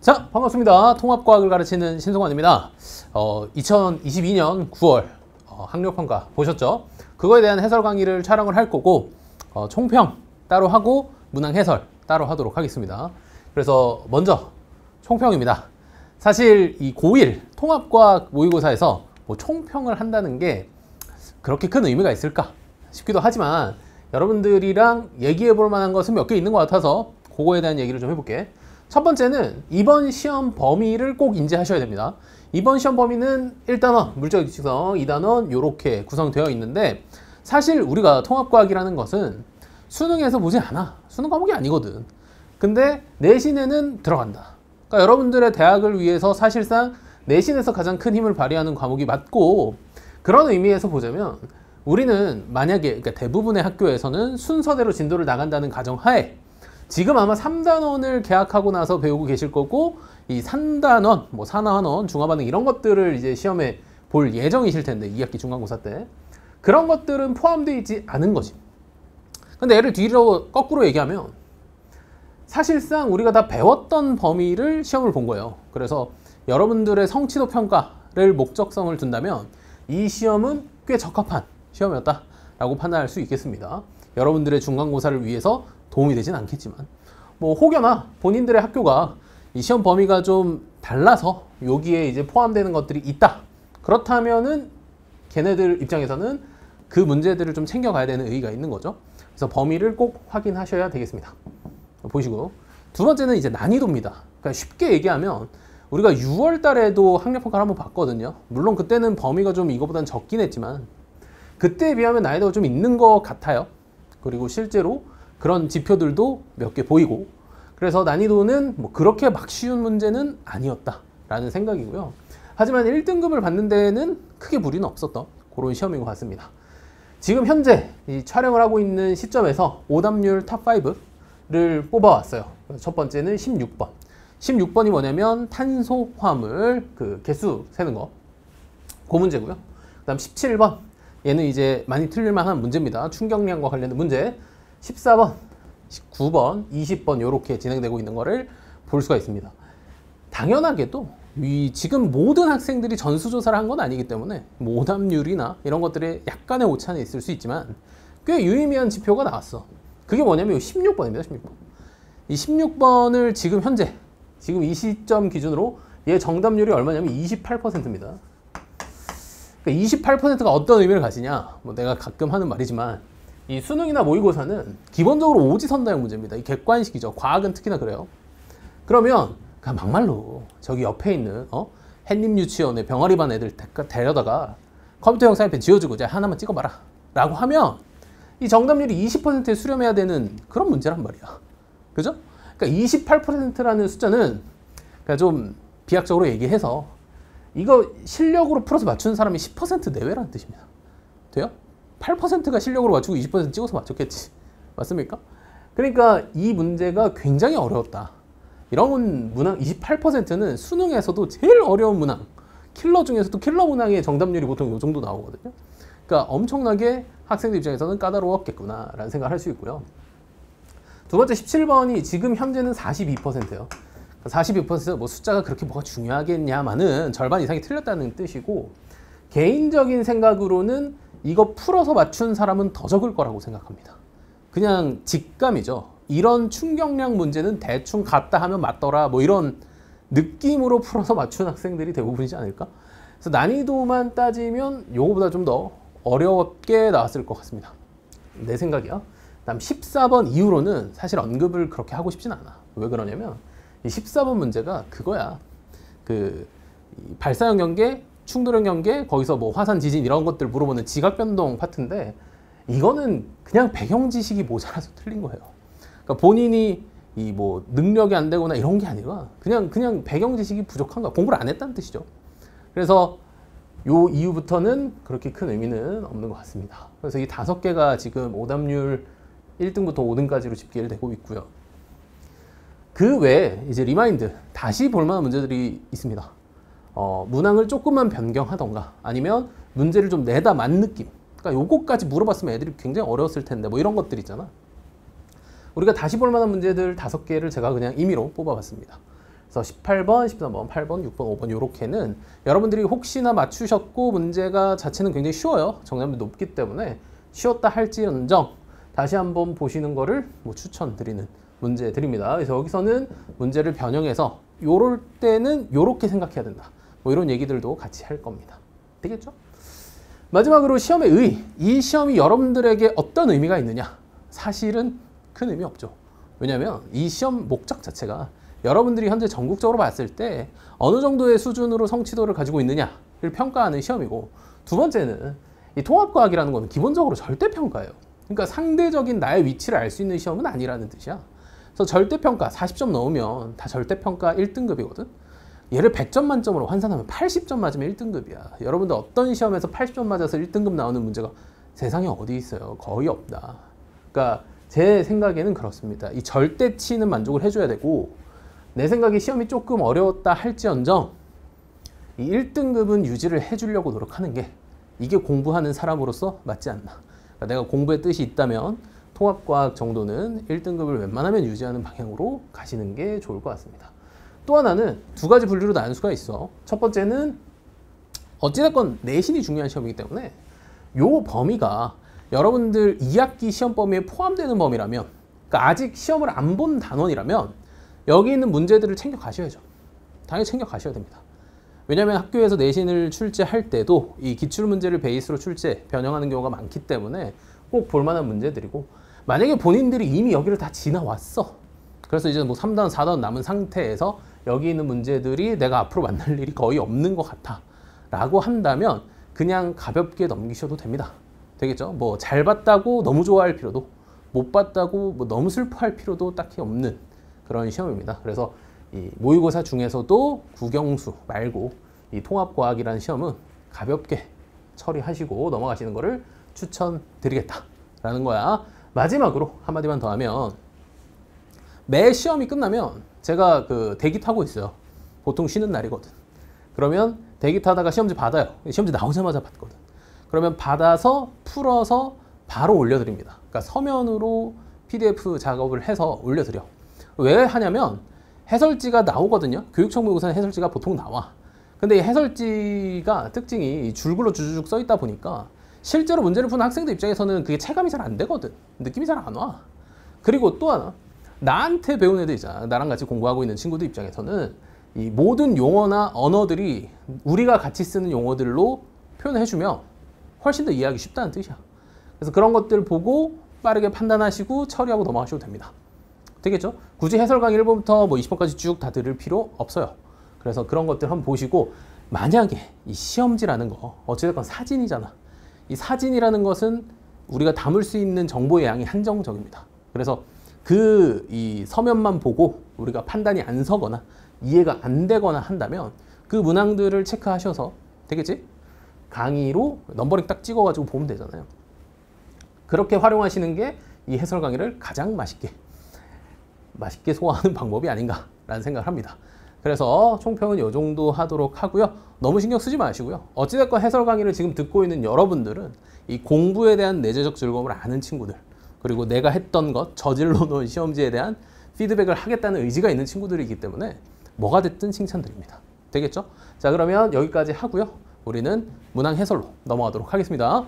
자, 반갑습니다. 통합과학을 가르치는 신성환입니다. 어, 2022년 9월 어, 학력평가 보셨죠? 그거에 대한 해설 강의를 촬영을 할 거고 어, 총평 따로 하고 문항 해설 따로 하도록 하겠습니다. 그래서 먼저 총평입니다. 사실 이 고1 통합과학 모의고사에서 뭐 총평을 한다는 게 그렇게 큰 의미가 있을까 싶기도 하지만 여러분들이랑 얘기해 볼 만한 것은 몇 개 있는 것 같아서 그거에 대한 얘기를 좀 해볼게. 첫 번째는 이번 시험 범위를 꼭 인지하셔야 됩니다. 이번 시험 범위는 1단원 물적 규칙성, 2단원 이렇게 구성되어 있는데 사실 우리가 통합과학이라는 것은 수능에서 보지 않아. 수능 과목이 아니거든. 근데 내신에는 들어간다. 그러니까 여러분들의 대학을 위해서 사실상 내신에서 가장 큰 힘을 발휘하는 과목이 맞고 그런 의미에서 보자면 우리는 만약에 그러니까 대부분의 학교에서는 순서대로 진도를 나간다는 가정하에 지금 아마 3단원을 개학하고 나서 배우고 계실 거고 이 3단원, 뭐 산하원, 중화반응 이런 것들을 이제 시험에 볼 예정이실 텐데 2학기 중간고사 때 그런 것들은 포함되어 있지 않은 거지. 근데 얘를 뒤로 거꾸로 얘기하면 사실상 우리가 다 배웠던 범위를 시험을 본 거예요. 그래서 여러분들의 성취도 평가를 목적성을 둔다면 이 시험은 꽤 적합한 시험이었다 라고 판단할 수 있겠습니다. 여러분들의 중간고사를 위해서 도움이 되진 않겠지만 뭐 혹여나 본인들의 학교가 이 시험 범위가 좀 달라서 여기에 이제 포함되는 것들이 있다. 그렇다면은 걔네들 입장에서는 그 문제들을 좀 챙겨가야 되는 의의가 있는 거죠. 그래서 범위를 꼭 확인하셔야 되겠습니다. 보시고 두 번째는 이제 난이도입니다. 그러니까 쉽게 얘기하면 우리가 6월 달에도 학력평가를 한번 봤거든요. 물론 그때는 범위가 좀 이거보다는 적긴 했지만 그때에 비하면 난이도가 좀 있는 것 같아요. 그리고 실제로 그런 지표들도 몇 개 보이고 그래서 난이도는 뭐 그렇게 막 쉬운 문제는 아니었다라는 생각이고요. 하지만 1등급을 받는 데에는 크게 무리는 없었던 그런 시험인 것 같습니다. 지금 현재 이 촬영을 하고 있는 시점에서 오답률 탑5를 뽑아왔어요. 첫 번째는 16번. 16번이 뭐냐면 탄소 화물 그 개수 세는 거. 그 문제고요. 그 다음 17번. 얘는 이제 많이 틀릴만한 문제입니다. 충격량과 관련된 문제. 14번, 19번, 20번 이렇게 진행되고 있는 거를 볼 수가 있습니다. 당연하게도 이 지금 모든 학생들이 전수조사를 한 건 아니기 때문에 뭐 오답률이나 이런 것들에 약간의 오차는 있을 수 있지만 꽤 유의미한 지표가 나왔어. 그게 뭐냐면 16번입니다. 16번. 이 16번을 지금 현재 지금 이 시점 기준으로 얘 정답률이 얼마냐면 28%입니다. 그러니까 28%가 어떤 의미를 가지냐? 뭐 내가 가끔 하는 말이지만 이 수능이나 모의고사는 기본적으로 오지선다형 문제입니다. 이 객관식이죠. 과학은 특히나 그래요. 그러면 그냥 막말로 저기 옆에 있는 어? 햇님 유치원에 병아리 반 애들 데려다가 컴퓨터 형 사인펜 지워주고 이제 하나만 찍어봐라 라고 하면 이 정답률이 20%에 수렴해야 되는 그런 문제란 말이야. 그죠? 그러니까 28%라는 숫자는 그러니까 좀 비약적으로 얘기해서 이거 실력으로 풀어서 맞추는 사람이 10% 내외라는 뜻입니다. 돼요? 8%가 실력으로 맞추고 20% 찍어서 맞췄겠지. 맞습니까? 그러니까 이 문제가 굉장히 어려웠다. 이런 문항 28%는 수능에서도 제일 어려운 문항. 킬러 중에서도 킬러 문항의 정답률이 보통 이 정도 나오거든요. 그러니까 엄청나게 학생들 입장에서는 까다로웠겠구나라는 생각을 할 수 있고요. 두 번째 17번이 지금 현재는 42%예요. 42%뭐 숫자가 그렇게 뭐가 중요하겠냐마는 절반 이상이 틀렸다는 뜻이고 개인적인 생각으로는 이거 풀어서 맞춘 사람은 더 적을 거라고 생각합니다. 그냥 직감이죠. 이런 충격량 문제는 대충 갔다 하면 맞더라 뭐 이런 느낌으로 풀어서 맞춘 학생들이 대부분이지 않을까? 그래서 난이도만 따지면 요거보다 좀 더 어렵게 나왔을 것 같습니다. 내 생각이야. 다음 14번 이후로는 사실 언급을 그렇게 하고 싶진 않아. 왜 그러냐면 이 14번 문제가 그거야. 그 발사형 경계 충돌형 경계 거기서 뭐 화산 지진 이런 것들 물어보는 지각 변동 파트인데 이거는 그냥 배경 지식이 모자라서 틀린 거예요. 그러니까 본인이 이 뭐 능력이 안 되거나 이런 게 아니라 그냥 그냥 배경 지식이 부족한 거 공부를 안 했다는 뜻이죠. 그래서 요 이후부터는 그렇게 큰 의미는 없는 것 같습니다. 그래서 이 다섯 개가 지금 오답률 1등부터 5등까지로 집계를 되고 있고요. 그 외에 이제 remind 다시 볼 만한 문제들이 있습니다. 어, 문항을 조금만 변경하던가 아니면 문제를 좀 내다 만 느낌 그러니까 요거까지 물어봤으면 애들이 굉장히 어려웠을 텐데 뭐 이런 것들 있잖아 우리가 다시 볼 만한 문제들 다섯 개를 제가 그냥 임의로 뽑아봤습니다 그래서 그래서 18번, 13번, 8번, 6번, 5번 이렇게는 여러분들이 혹시나 맞추셨고 문제가 자체는 굉장히 쉬워요. 정답률 높기 때문에 쉬웠다 할지언정 다시 한번 보시는 거를 뭐 추천드리는 문제 드립니다. 그래서 여기서는 문제를 변형해서 요럴 때는 요렇게 생각해야 된다. 뭐 이런 얘기들도 같이 할 겁니다. 되겠죠? 마지막으로 시험의 의. 이 시험이 여러분들에게 어떤 의미가 있느냐? 사실은 큰 의미 없죠. 왜냐하면 이 시험 목적 자체가 여러분들이 현재 전국적으로 봤을 때 어느 정도의 수준으로 성취도를 가지고 있느냐를 평가하는 시험이고 두 번째는 이 통합과학이라는 건 기본적으로 절대평가예요. 그러니까 상대적인 나의 위치를 알 수 있는 시험은 아니라는 뜻이야. 그래서 절대평가 40점 넣으면 다 절대평가 1등급이거든. 얘를 100점 만점으로 환산하면 80점 맞으면 1등급이야. 여러분들 어떤 시험에서 80점 맞아서 1등급 나오는 문제가 세상에 어디 있어요? 거의 없다. 그러니까 제 생각에는 그렇습니다. 이 절대치는 만족을 해줘야 되고 내 생각에 시험이 조금 어려웠다 할지언정 이 1등급은 유지를 해주려고 노력하는 게 이게 공부하는 사람으로서 맞지 않나. 그러니까 내가 공부에 뜻이 있다면 통합과학 정도는 1등급을 웬만하면 유지하는 방향으로 가시는 게 좋을 것 같습니다. 또 하나는 두 가지 분류로 나눌 수가 있어. 첫 번째는 어찌됐건 내신이 중요한 시험이기 때문에 요 범위가 여러분들 2학기 시험 범위에 포함되는 범위라면 그러니까 아직 시험을 안 본 단원이라면 여기 있는 문제들을 챙겨 가셔야죠. 당연히 챙겨 가셔야 됩니다. 왜냐하면 학교에서 내신을 출제할 때도 이 기출 문제를 베이스로 출제 변형하는 경우가 많기 때문에 꼭 볼만한 문제들이고 만약에 본인들이 이미 여기를 다 지나왔어. 그래서 이제 뭐 3단, 4단 남은 상태에서 여기 있는 문제들이 내가 앞으로 만날 일이 거의 없는 것 같아. 라고 한다면 그냥 가볍게 넘기셔도 됩니다. 되겠죠? 뭐 잘 봤다고 너무 좋아할 필요도 못 봤다고 뭐 너무 슬퍼할 필요도 딱히 없는 그런 시험입니다. 그래서 이 모의고사 중에서도 국영수 말고 이 통합과학이라는 시험은 가볍게 처리하시고 넘어가시는 것을 추천드리겠다라는 거야. 마지막으로 한마디만 더 하면 매 시험이 끝나면 제가 그 대기 타고 있어요. 보통 쉬는 날이거든. 그러면 대기 타다가 시험지 받아요. 시험지 나오자마자 받거든. 그러면 받아서 풀어서 바로 올려드립니다. 그러니까 서면으로 PDF 작업을 해서 올려드려. 왜 하냐면 해설지가 나오거든요. 교육청 모의고사는 해설지가 보통 나와. 근데 이 해설지가 특징이 줄글로 주주쭉 써 있다 보니까 실제로 문제를 푸는 학생들 입장에서는 그게 체감이 잘 안 되거든. 느낌이 잘 안 와. 그리고 또 하나 나한테 배운 애들 있잖아. 나랑 같이 공부하고 있는 친구들 입장에서는 이 모든 용어나 언어들이 우리가 같이 쓰는 용어들로 표현해주면 훨씬 더 이해하기 쉽다는 뜻이야. 그래서 그런 것들 보고 빠르게 판단하시고 처리하고 넘어가셔도 됩니다. 되겠죠? 굳이 해설 강의 1번부터 뭐 20번까지 쭉 다 들을 필요 없어요. 그래서 그런 것들 한번 보시고 만약에 이 시험지라는 거 어찌됐건 사진이잖아. 이 사진이라는 것은 우리가 담을 수 있는 정보의 양이 한정적입니다. 그래서 그 이 서면만 보고 우리가 판단이 안 서거나 이해가 안 되거나 한다면 그 문항들을 체크하셔서 되겠지? 강의로 넘버링 딱 찍어가지고 보면 되잖아요. 그렇게 활용하시는 게 이 해설 강의를 가장 맛있게 맛있게 소화하는 방법이 아닌가라는 생각을 합니다. 그래서 총평은 이 정도 하도록 하고요. 너무 신경 쓰지 마시고요. 어찌됐건 해설 강의를 지금 듣고 있는 여러분들은 이 공부에 대한 내재적 즐거움을 아는 친구들 그리고 내가 했던 것 저질러 놓은 시험지에 대한 피드백을 하겠다는 의지가 있는 친구들이기 때문에 뭐가 됐든 칭찬드립니다. 되겠죠? 자 그러면 여기까지 하고요. 우리는 문항 해설로 넘어가도록 하겠습니다.